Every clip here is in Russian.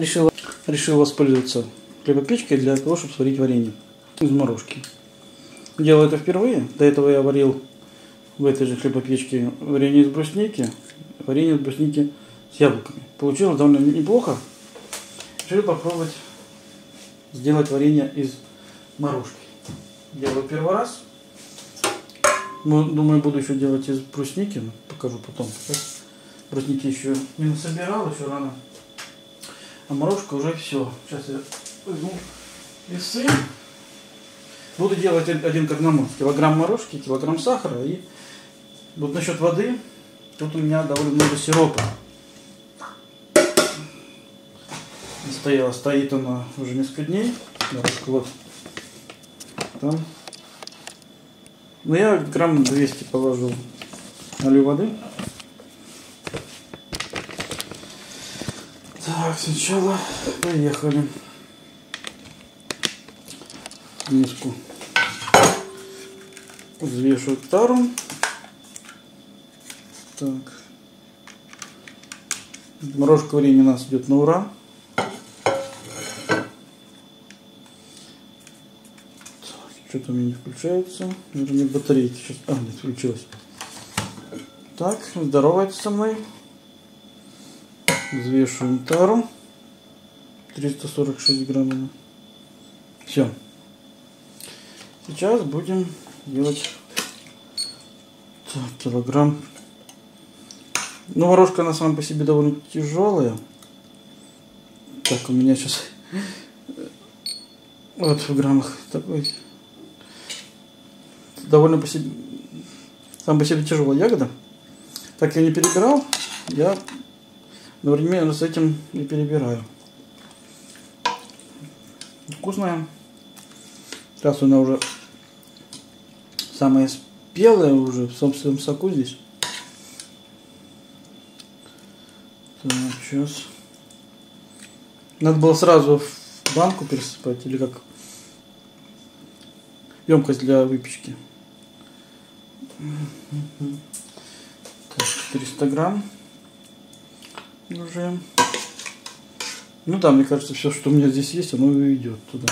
решил, решил воспользоваться хлебопечкой для того, чтобы сварить варенье из морожки. Делаю это впервые. До этого я варил в этой же хлебопечке варенье из брусники, варенье из брусники с яблоками. Получилось довольно неплохо. Решил попробовать сделать варенье из морожки. Делаю первый раз. Думаю, буду еще делать из брусники. Покажу потом. Брусники еще не собирал, еще рано. А морожка уже все. Сейчас я возьму весы. Буду делать один к одному. Килограмм морожки, килограмм сахара. И вот насчет воды. Тут у меня довольно много сиропа. Стояла, стоит она уже несколько дней. Морожка вот там. Ну я грамм 200 положу. Налью воды. Так, сначала поехали. Миску. Взвешу тару. Так. Морожка варенье у нас идет на ура. Что-то у меня не включается. Наверное, батарейки сейчас. А, нет, включилась. Так, здоровайтесь со мной. Взвешиваем тару. 346 граммов. Все. Сейчас будем делать килограмм. Ну, морожка на самом по себе довольно тяжелая. Так, у меня сейчас вот в граммах такой довольно по себе сам по себе тяжелая ягода. Так я не перебирал, я одновременно с этим и перебираю. Вкусная. Сейчас она уже самая спелая уже в собственном соку здесь. Так, сейчас. Надо было сразу в банку пересыпать или как емкость для выпечки. Так, 400 грамм уже. Ну да, мне кажется, все, что у меня здесь есть, оно и идет туда.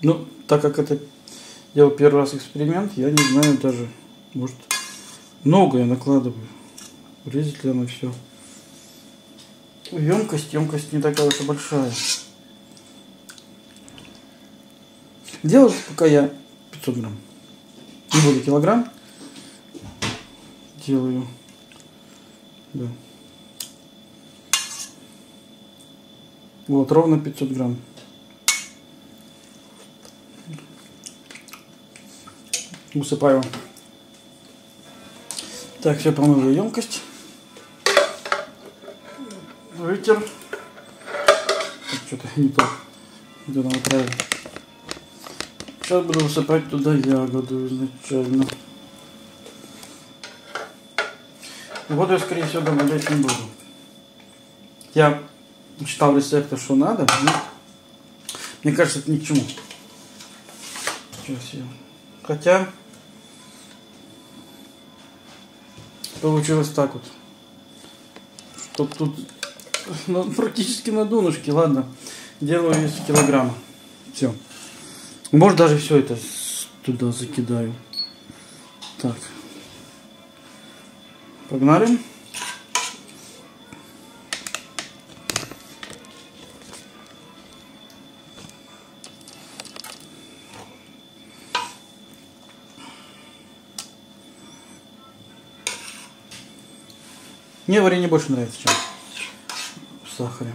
Ну, так как это делал первый раз эксперимент, я не знаю даже, может, много я накладываю. Влезет ли оно все. Емкость, емкость не такая уж и большая. Делаю пока я 500 грамм. Не буду килограмм. Делаю. Да. Вот, ровно 500 грамм. Высыпаю. Так, все помыл емкость. Вытер. Что-то не то. Где-то направил. Сейчас буду высыпать туда ягоду изначально. Воду я, скорее всего, добавлять не буду. Я читал рецепты, что надо, но мне кажется, это ни к чему. Хотя получилось так вот. Что тут ну, практически на донышке, ладно. Делаю вес килограмма. Все. Может даже все это туда закидаю. Так. Погнали. Мне варенье больше нравится, чем в сахаре.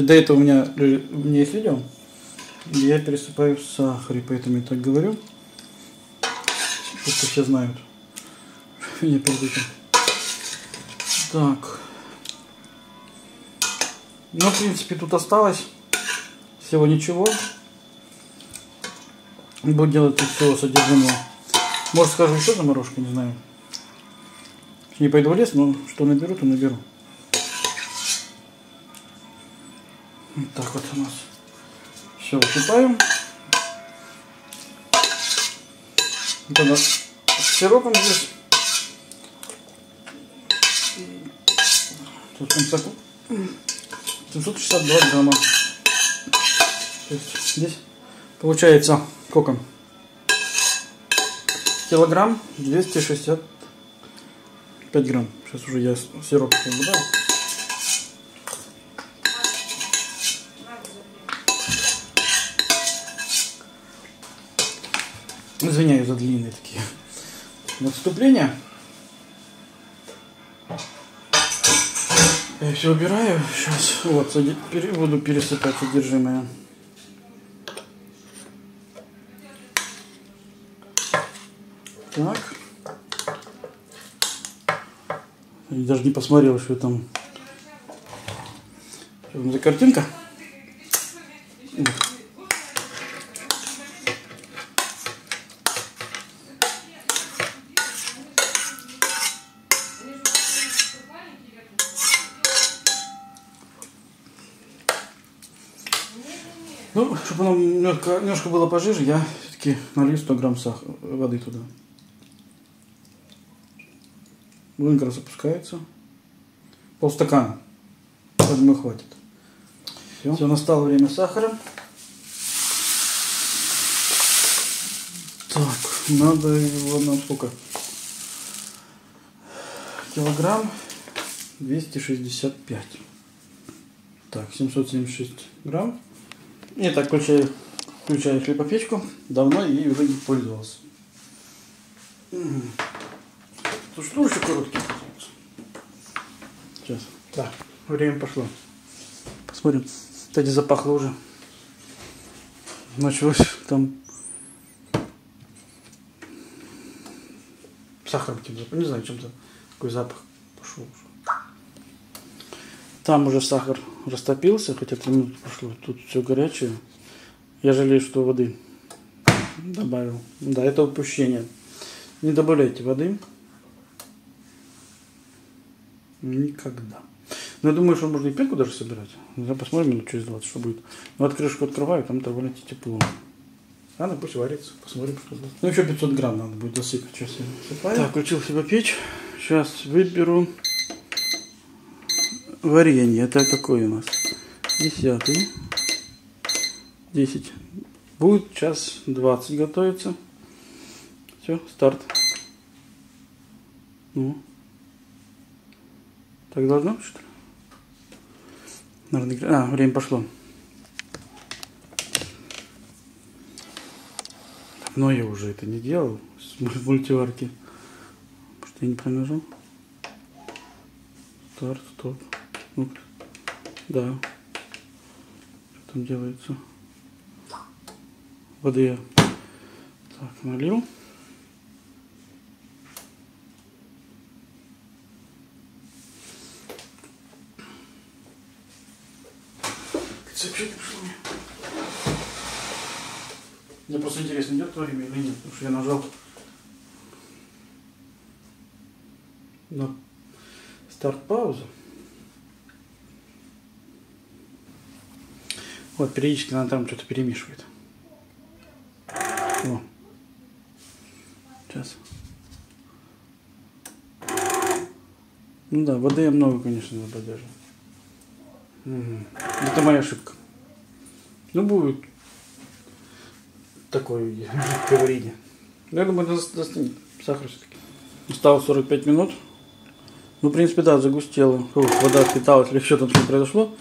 До этого у меня, у меня есть видео, я пересыпаю в сахар, поэтому я так говорю. Просто все знают. Меня перед этим. Так. Ну, в принципе, тут осталось всего ничего. Буду делать из всего содержимого. Может, скажу еще заморожку, не знаю. Не пойду в лес, но что наберу, то наберу. Вот так вот у нас. Все, высыпаем. Тогда с сиропом здесь. Тут конце 762 грамма. Здесь получается сколько? Килограмм 265 грамм. Сейчас уже я сироп наблюдаю. Извиняюсь за длинные такие отступления. Я все убираю. Сейчас вот буду пересыпать содержимое. Так. Я даже не посмотрел, что там. Что там за картинка? Ну, чтобы оно немножко, немножко было пожиже, я все-таки налью 100 грамм сахара, воды туда. Раз опускается. Полстакана. Я думаю, хватит. Все. Все, настало время сахара. Так, надо его на сколько? Килограмм 265. Так, 776 грамм. Итак, включаю, включаю хлебопечку. Давно и уже не пользовался. Тут что еще короткий Сейчас. Так, время пошло. Посмотрим. Кстати, запахло уже. Началось там сахар каким-то, не знаю, чем-то какой запах пошел уже. Там уже сахар растопился, хотя 3 минуты прошло. Тут все горячее. Я жалею, что воды добавил. Да, это упущение. Не добавляйте воды. Никогда. Но я думаю, что можно и пенку даже собирать. Я посмотрим минут через 20, что будет. Ну, вот крышку открываю, там довольно тепло. Ладно, пусть варится. Посмотрим, что будет. Ну, еще 500 грамм надо будет засыпать. Сейчас я засыпаю. Так, включил себя печь. Сейчас выберу варенье. Это какой у нас? Десятый. Десять. Будет час двадцать готовиться. Все, старт. Ну. Так должно быть, что ли? Наверное, а, время пошло. Давно я уже это не делал с мультиварки. Потому что я не промежу. Старт, стоп. Ну, да. Что там делается? Воды я так налил. Мне. Просто интересно, идет твое имя или нет, потому что я нажал на старт Вот, периодически она там что-то перемешивает. О. Сейчас. Ну да, воды я много, конечно, надо даже. Угу. Это моя ошибка. Ну, будет такое говорение. Я думаю, достанет сахар все-таки. Стало 45 минут. Ну, в принципе, да, загустела. Ух, вода впиталась или что там произошло.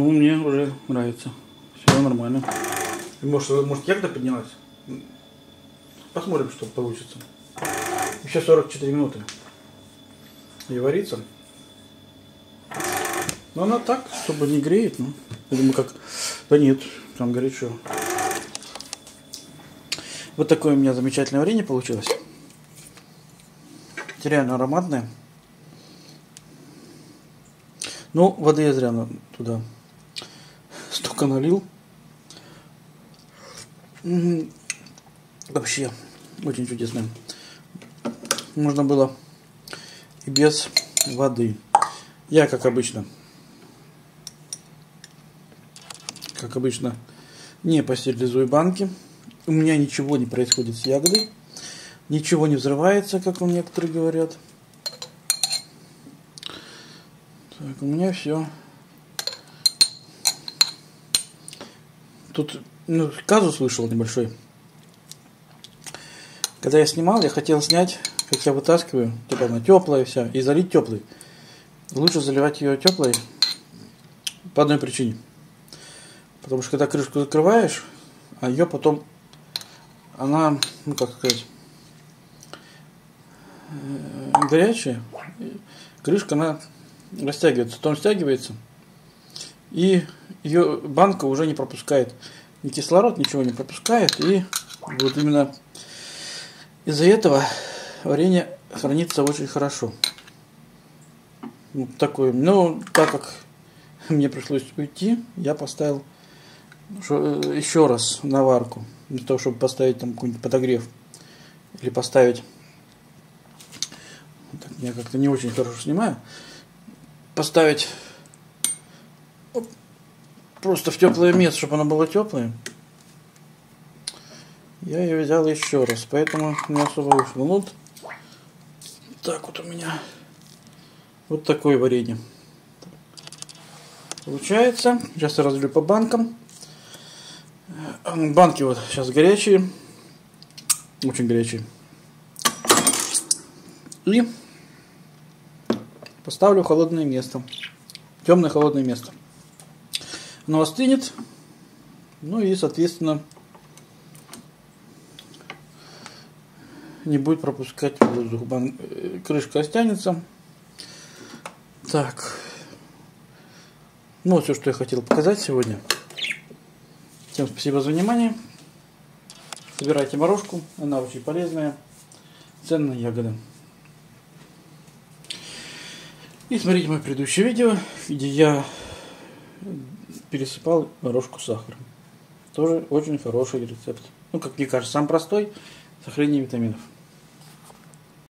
Ну, мне уже нравится. Все нормально. Может, может ягода поднялась? Посмотрим, что получится. Еще 44 минуты. И варится. Но она так, чтобы не греет. Ну, думаю, как... Да нет, там горячо. Вот такое у меня замечательное варенье получилось. Реально ароматное. Ну, воды я зря туда столько налил. Вообще, очень чудесно. Можно было и без воды. Я, как обычно, как обычно, не пастеризую банки. У меня ничего не происходит с ягодой. Ничего не взрывается, как у некоторых говорят. Так, у меня все. Тут ну, казус вышел небольшой. Когда я снимал, я хотел снять, как я вытаскиваю, типа она теплая вся, и залить теплый. Лучше заливать ее теплой по одной причине. Потому что когда крышку закрываешь, а ее потом, она, ну как сказать, э, горячая, крышка, она растягивается, потом стягивается, и ее банка уже не пропускает ни кислород, ничего не пропускает, и вот именно из-за этого варенье хранится очень хорошо. Вот такой. Но так как мне пришлось уйти, я поставил Э, еще раз на варку, для того, чтобы поставить там какой-нибудь подогрев. Или поставить, так, я как-то не очень хорошо снимаю, поставить просто в теплое место, чтобы оно было теплое. Я ее взял еще раз, поэтому не особо вышло. Ну, вот так вот у меня вот такое варенье. Получается. Сейчас я разлью по банкам. Банки вот сейчас горячие. Очень горячие. И поставлю холодное место. Темное холодное место. Оно остынет. Ну и, соответственно, не будет пропускать воздух. Э, крышка останется. Так. Ну, вот все, что я хотел показать сегодня. Всем спасибо за внимание. Собирайте морожку, она очень полезная, ценная ягода. И смотрите мое предыдущее видео, где я пересыпал морожку сахаром. Тоже очень хороший рецепт. Ну, как мне кажется, сам простой, сохранение витаминов.